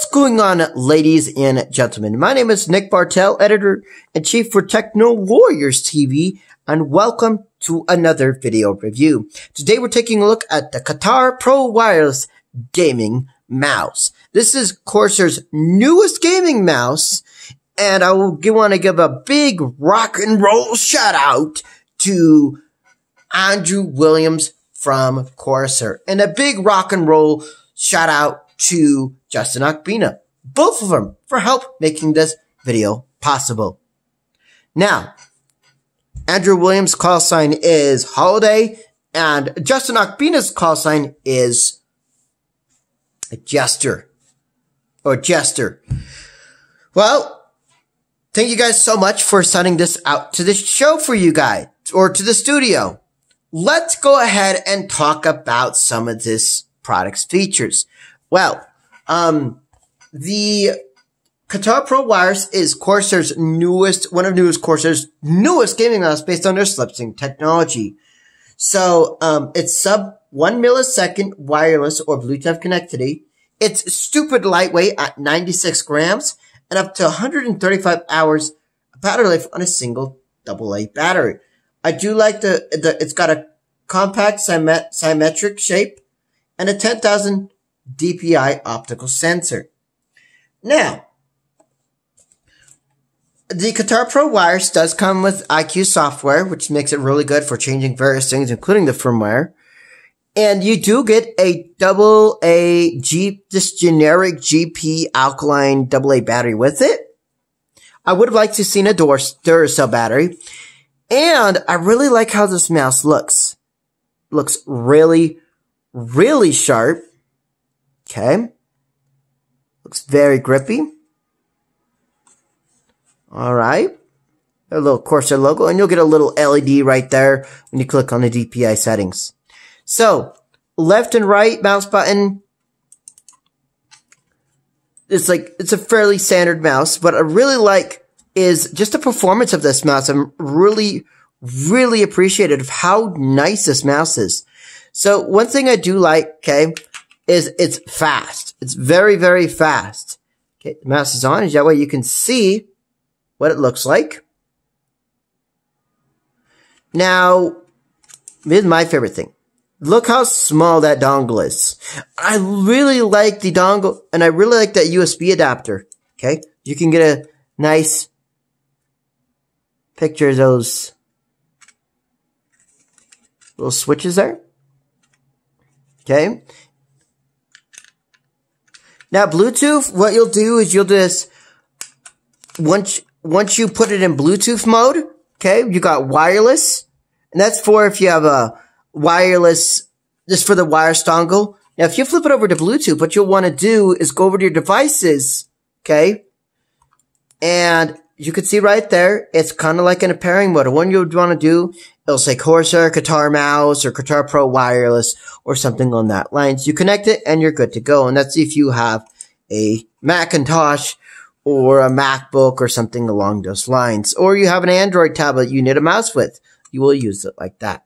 What's going on, ladies and gentlemen? My name is Nick Bartel, editor in chief for Techno Warriors TV, and welcome to another video review. Today we're taking a look at the Katar Pro Wireless Gaming Mouse. This is Corsair's newest gaming mouse, and I will want to give a big rock and roll shout out to Andrew Williams from Corsair, and a big rock and roll shout out to Justin Akbina, both of them for help making this video possible. Now, Andrew Williams' call sign is Holiday, and Justin Akbina's call sign is jester or jester. Well, thank you guys so much for sending this out to the show for you guys or to the studio. Let's go ahead and talk about some of this product's features. Well, um, the Katar Pro Wireless is Corsair's newest, one of newest Corsair's newest gaming mouse based on their SlipSync technology. So, um, it's sub one millisecond wireless or Bluetooth connectivity. It's stupid lightweight at 96 grams and up to 135 hours battery life on a single AA battery. I do like the, the it's got a compact symmetric shape and a 10,000 DPI optical sensor. Now, the Katar Pro Wireless does come with iCUE software, which makes it really good for changing various things, including the firmware. And you do get a double A G, this generic GP alkaline double A battery with it. I would have liked to have seen a door Duracell battery. And I really like how this mouse looks. Looks really, really sharp. Okay. Looks very grippy. All right. A little Corsair logo, and you'll get a little LED right there when you click on the DPI settings. So, left and right mouse button. It's like, it's a fairly standard mouse. What I really like is just the performance of this mouse. I'm really, really appreciative of how nice this mouse is. So one thing I do like, okay, is it's fast. It's very, very fast. Okay, the mouse is on. That way you can see what it looks like. Now, here's my favorite thing. Look how small that dongle is. I really like the dongle, and I really like that USB adapter. Okay, you can get a nice picture of those little switches there. Okay, now, Bluetooth, what you'll do is you'll just, once, once you put it in Bluetooth mode, okay, you got wireless, and that's for if you have a wireless, just for the wire dongle. Now, if you flip it over to Bluetooth, what you'll want to do is go over to your devices, okay, and you can see right there, it's kind of like in a pairing mode. What you would want to do, it'll say Corsair, Katar Mouse, or Katar Pro Wireless, or something on that line. So you connect it and you're good to go. And that's if you have a Macintosh or a MacBook or something along those lines. Or you have an Android tablet you need a mouse with. You will use it like that.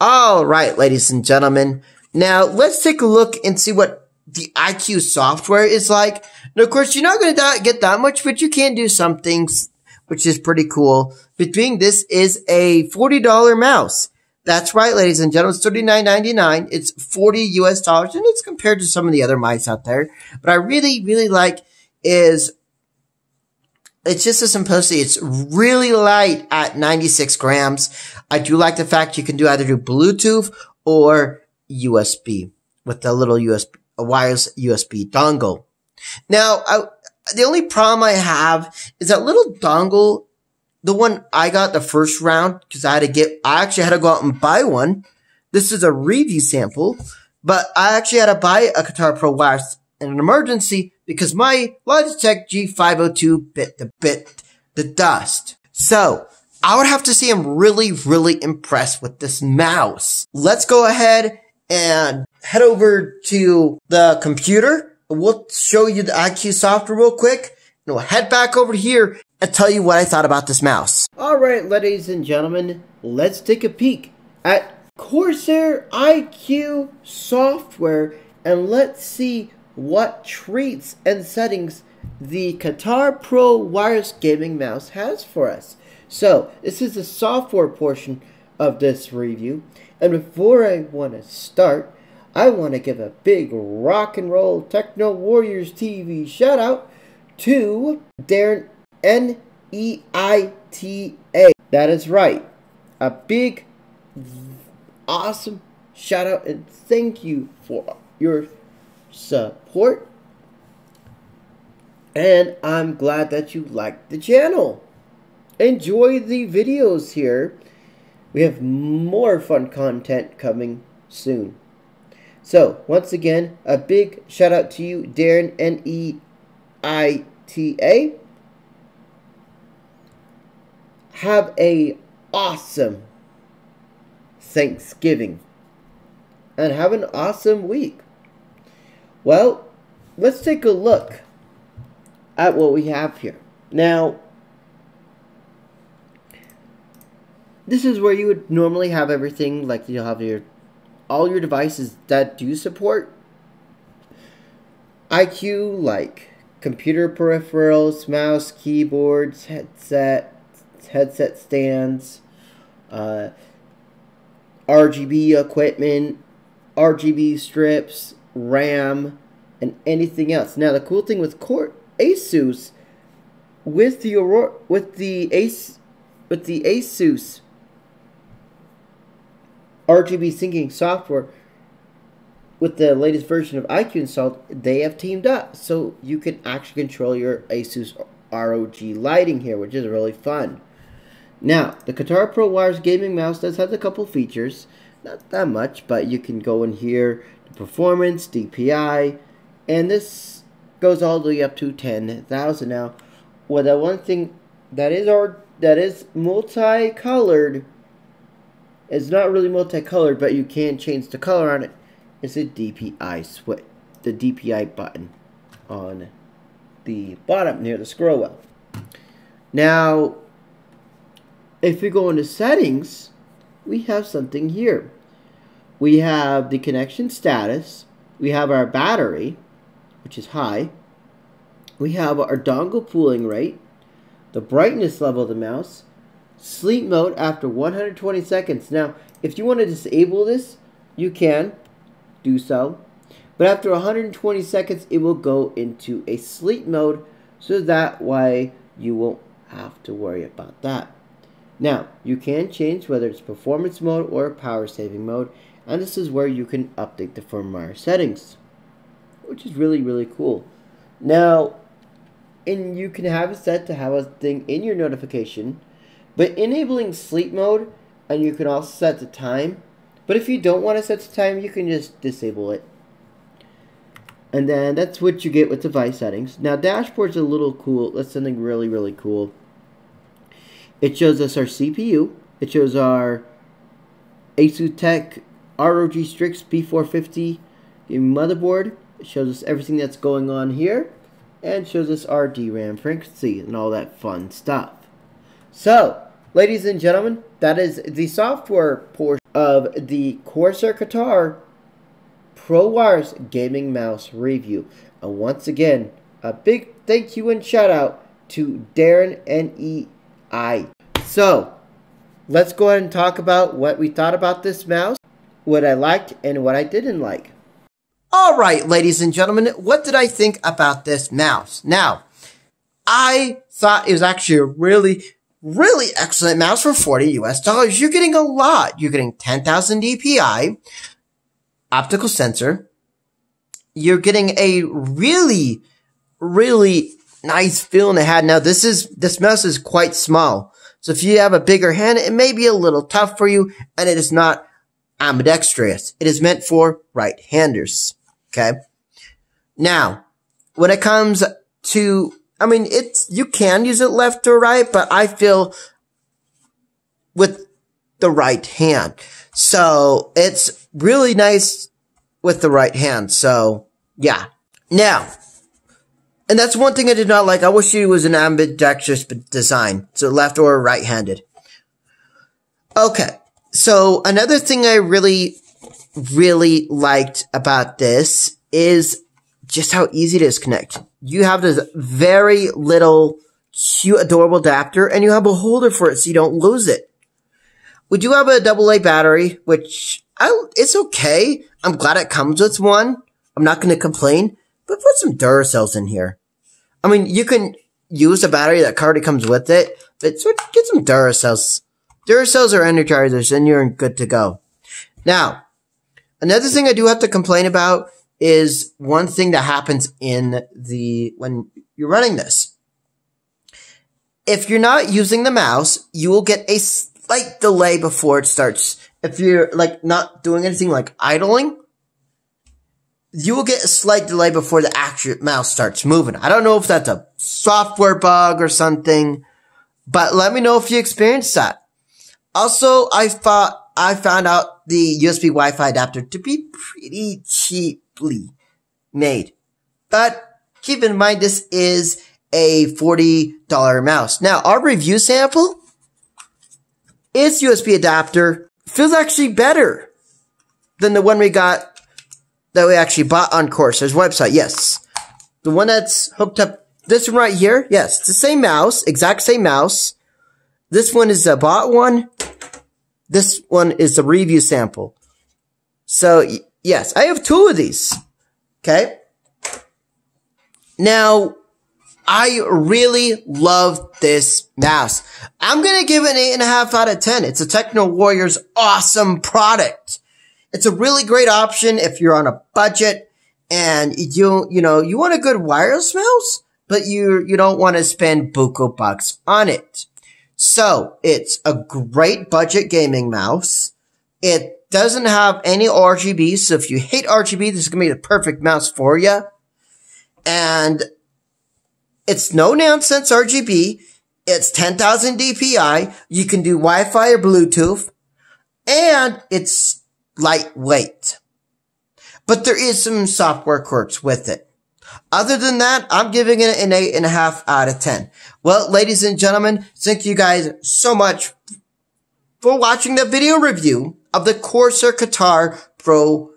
All right, ladies and gentlemen. Now let's take a look and see what the iCUE software is like. And of course, you're not going to get that much, but you can do some things, which is pretty cool. Between this is a $40 mouse. That's right, ladies and gentlemen. It's $39.99. It's 40 US dollars, and it's compared to some of the other mice out there. But I really, really like is it's just a simplicity. It's really light at 96 grams. I do like the fact you can do either do Bluetooth or USB with the little USB wireless USB dongle. Now, I, the only problem I have is that little dongle, the one I got the first round, because I had to get, I actually had to go out and buy one. This is a review sample, but I actually had to buy a Katar Pro wireless in an emergency because my Logitech G502 bit the bit the dust. So, I would have to say I'm really, really impressed with this mouse. Let's go ahead and head over to the computer. We'll show you the iCUE software real quick. And we'll head back over here and tell you what I thought about this mouse. Alright, ladies and gentlemen, let's take a peek at Corsair iCUE software and let's see what treats and settings the Katar Pro Wireless Gaming Mouse has for us. So, this is the software portion of this review. And before I want to start, I want to give a big rock and roll Techno Warriors TV shout out to Darren N E I T A. That is right. A big, awesome shout out and thank you for your support. And I'm glad that you like the channel. Enjoy the videos here. We have more fun content coming soon. So, once again, a big shout out to you, Darren N E I T A. Have a awesome Thanksgiving and have an awesome week. Well, let's take a look at what we have here. Now, this is where you would normally have everything, like you'll have your all your devices that do support iCUE like computer peripherals, mouse, keyboards, headset, headset stands, uh, RGB equipment, RGB strips, RAM, and anything else. Now the cool thing with Core Asus with the Aurora with the Ace with the Asus RGB syncing software with the latest version of iCUE installed, they have teamed up so you can actually control your Asus ROG lighting here, which is really fun. Now, the Katar Pro Wireless Gaming Mouse does have a couple features. Not that much, but you can go in here to performance, DPI, and this goes all the way up to 10,000. Now, well, the one thing that is our that is multicolored it's not really multicolored, but you can change the color on it. It's a DPI switch, the DPI button on the bottom near the scroll wheel. Now, if we go into settings, we have something here. We have the connection status. We have our battery, which is high. We have our dongle polling rate, the brightness level of the mouse, sleep mode after 120 seconds. Now, if you want to disable this, you can do so. But after 120 seconds, it will go into a sleep mode, so that way you won't have to worry about that. Now, you can change whether it's performance mode or power saving mode, and this is where you can update the firmware settings, which is really, really cool. Now, and you can have it set to have a thing in your notification but enabling sleep mode, and you can also set the time. But if you don't want to set the time, you can just disable it. And then that's what you get with device settings. Now dashboard's a little cool. That's something really, really cool. It shows us our CPU. It shows our ASUS Tech ROG Strix B450 motherboard. It shows us everything that's going on here. And shows us our DRAM frequency and all that fun stuff. So, Ladies and gentlemen, that is the software portion of the Corsair Katar Pro Wireless Gaming Mouse review. And once again, a big thank you and shout out to Darren N.E.I. So, let's go ahead and talk about what we thought about this mouse, what I liked, and what I didn't like. All right, ladies and gentlemen, what did I think about this mouse? Now, I thought it was actually a really really excellent mouse for 40 US dollars. You're getting a lot. You're getting 10,000 DPI, optical sensor. You're getting a really, really nice feel in the hand. Now this is, this mouse is quite small. So if you have a bigger hand, it may be a little tough for you and it is not ambidextrous. It is meant for right-handers. Okay. Now, when it comes to I mean, it's, you can use it left or right, but I feel with the right hand. So it's really nice with the right hand. So yeah. Now, and that's one thing I did not like. I wish it was an ambidextrous design. So left or right handed. Okay. So another thing I really, really liked about this is just how easy it is to connect. You have this very little cute, adorable adapter and you have a holder for it so you don't lose it. We do have a double A battery, which I, it's okay. I'm glad it comes with one. I'm not going to complain, but put some Duracells in here. I mean, you can use the battery that already comes with it, but get some Duracells. Duracells are energizers and you're good to go. Now, another thing I do have to complain about is one thing that happens in the, when you're running this. If you're not using the mouse, you will get a slight delay before it starts. If you're like not doing anything like idling, you will get a slight delay before the actual mouse starts moving. I don't know if that's a software bug or something, but let me know if you experienced that. Also, I thought I found out the USB Wi-Fi adapter to be pretty made. But keep in mind this is a $40 mouse. Now, our review sample, its USB adapter feels actually better than the one we got that we actually bought on Corsair's website. Yes. The one that's hooked up, this one right here. Yes. It's the same mouse, exact same mouse. This one is a bought one. This one is the review sample. So yes, I have two of these. Okay. Now, I really love this mouse. I'm going to give it an eight and a half out of 10. It's a Techno Warriors awesome product. It's a really great option if you're on a budget and you, you know, you want a good wireless mouse, but you, you don't want to spend buku bucks on it. So it's a great budget gaming mouse. It doesn't have any RGB. So if you hate RGB, this is going to be the perfect mouse for you. And it's no nonsense RGB. It's 10,000 DPI. You can do Wi-Fi or Bluetooth and it's lightweight. But there is some software quirks with it. Other than that, I'm giving it an eight and a half out of 10. Well, ladies and gentlemen, thank you guys so much for watching the video review of the Corsair Katar Pro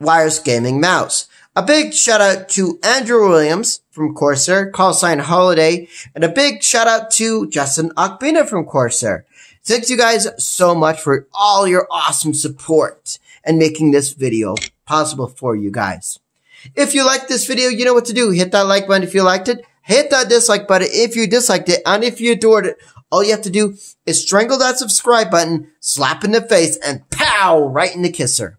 wireless gaming mouse. A big shout out to Andrew Williams from Corsair, call sign Holiday, and a big shout out to Justin Akbina from Corsair. Thanks you guys so much for all your awesome support and making this video possible for you guys. If you liked this video, you know what to do. Hit that like button if you liked it. Hit that dislike button if you disliked it. And if you adored it, all you have to do is strangle that subscribe button, slap in the face, and pow, right in the kisser.